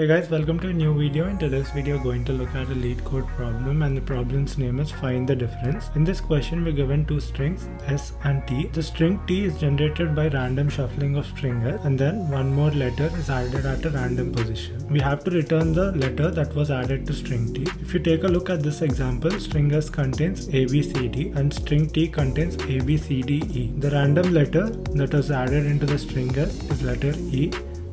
Hey guys, welcome to a new video. In today's video, we're going to look at a LeetCode problem and the problem's name is find the difference. In this question, we're given two strings s and t. The string t is generated by random shuffling of string s and then one more letter is added at a random position. We have to return the letter that was added to string t. If you take a look at this example, string s contains a, b, c, d and string t contains a, b, c, d, e. The random letter that was added into the string s is letter e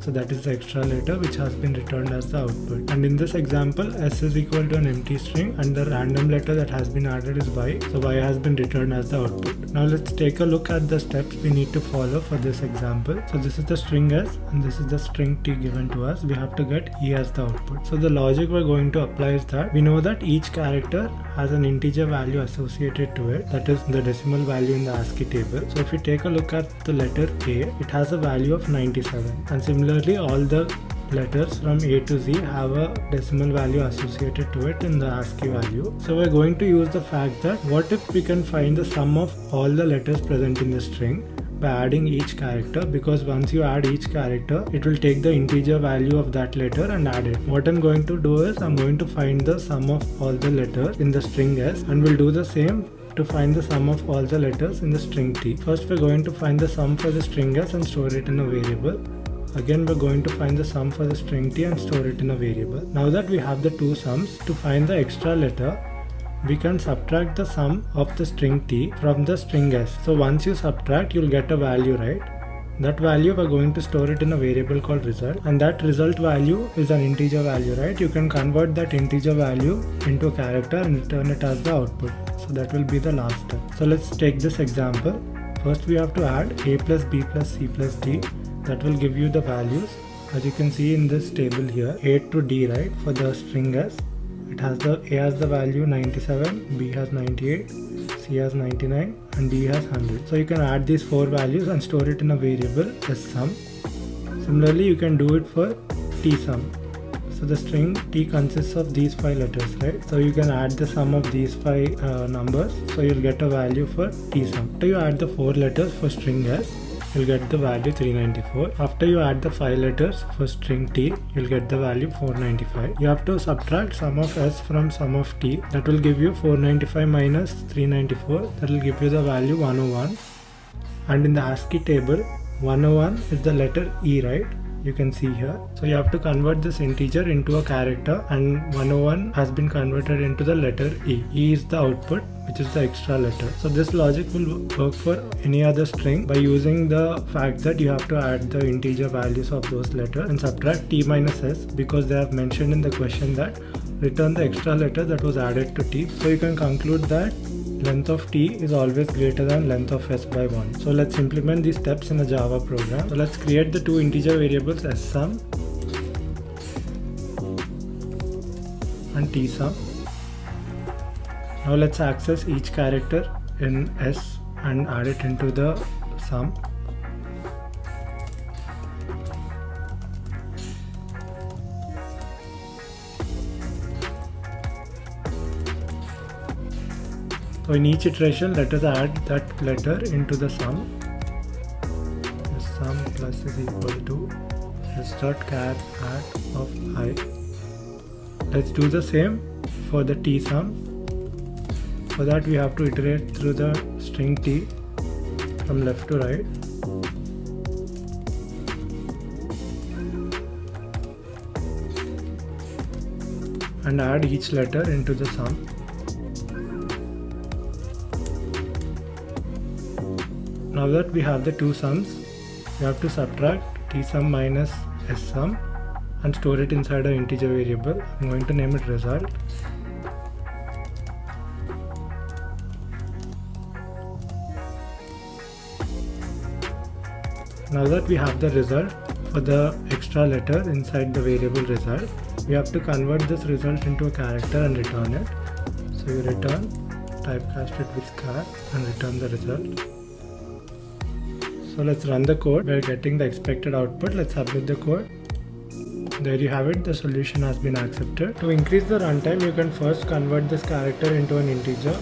so that is the extra letter which has been returned as the output. And in this example, s is equal to an empty string and the random letter that has been added is y. So y has been returned as the output. Now let's take a look at the steps we need to follow for this example. So this is the string s and this is the string t given to us. We have to get e as the output. So the logic we're going to apply is that we know that each character has an integer value associated to it that is the decimal value in the ASCII table. So if you take a look at the letter A, it has a value of 97 and similarly Similarly, all the letters from A to Z have a decimal value associated to it in the ASCII value. So we're going to use the fact that what if we can find the sum of all the letters present in the string by adding each character because once you add each character it will take the integer value of that letter and add it. What I'm going to do is I'm going to find the sum of all the letters in the string S and we'll do the same to find the sum of all the letters in the string t. First we're going to find the sum for the string s and store it in a variable. Again, we're going to find the sum for the string t and store it in a variable. Now that we have the two sums, to find the extra letter, we can subtract the sum of the string t from the string s. So once you subtract, you'll get a value, right? That value we're going to store it in a variable called result and that result value is an integer value, right? You can convert that integer value into a character and return it as the output. So that will be the last step. So let's take this example. First we have to add a plus b plus c plus d that will give you the values. As you can see in this table here a to d right for the string s. It has the a has the value 97 b has 98 c has 99 and d has 100 so you can add these four values and store it in a variable as sum. Similarly you can do it for t sum. So the string t consists of these five letters right? So you can add the sum of these five uh, numbers. So you'll get a value for t sum. So you add the four letters for string s you'll get the value 394. After you add the 5 letters for string t, you'll get the value 495. You have to subtract sum of s from sum of t. That will give you 495 minus 394. That will give you the value 101. And in the ASCII table, 101 is the letter E, right? You can see here. So you have to convert this integer into a character and 101 has been converted into the letter E. E is the output which is the extra letter. So this logic will work for any other string by using the fact that you have to add the integer values of those letters and subtract t minus s because they have mentioned in the question that return the extra letter that was added to t. So you can conclude that length of t is always greater than length of s by 1. So let's implement these steps in a Java program. So let's create the two integer variables ssum and tsum. Now let's access each character in s and add it into the sum. So in each iteration, let us add that letter into the sum. The sum plus is equal to dot char at of i. Let's do the same for the t sum. For that we have to iterate through the string t from left to right. and add each letter into the sum. Now that we have the two sums, we have to subtract t sum minus s sum and store it inside an integer variable. I'm going to name it result. Now that we have the result for the extra letter inside the variable result, we have to convert this result into a character and return it. So you return typecast it with char and return the result. So let's run the code. We're getting the expected output. Let's submit the code. There you have it, the solution has been accepted. To increase the runtime, you can first convert this character into an integer.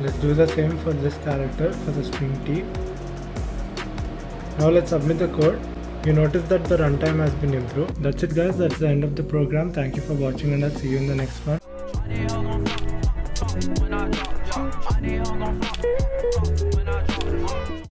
Let's do the same for this character for the string t. Now let's submit the code. you notice that the runtime has been improved. That's it guys, that's the end of the program. Thank you for watching and I'll see you in the next one.